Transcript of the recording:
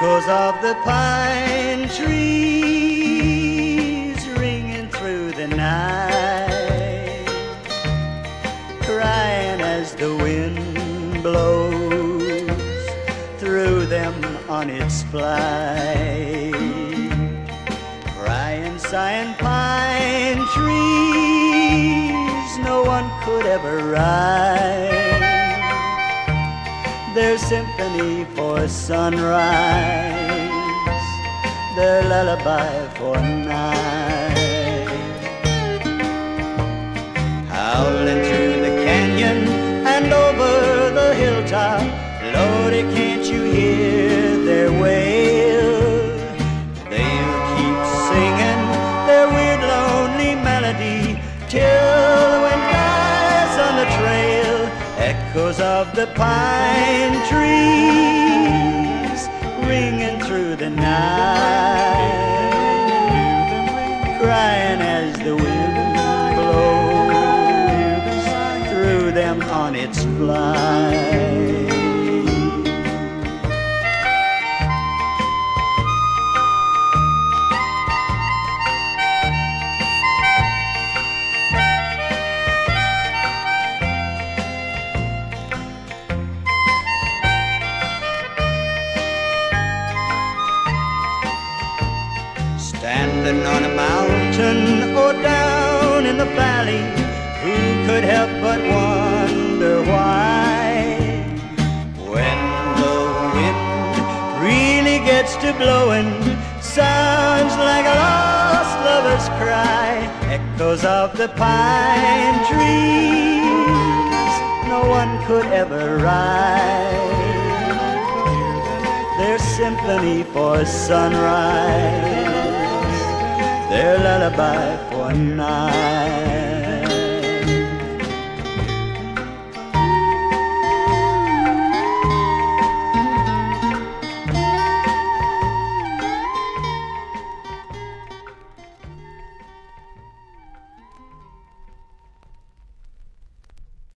of the pine trees ringing through the night, crying as the wind blows through them on its flight. Crying, sighing pine trees, no one could ever write their symphony for sunrise, their lullaby for night. Howling through the canyon and over the hilltop, Lordy, can't you hear echoes of the pine trees ringing through the night, Standing on a mountain or down in the valley, who could help but wonder why? When the wind really gets to blowing, sounds like a lost lover's cry, echoes of the pine trees, no one could ever write their symphony for sunrise, their lullaby for night.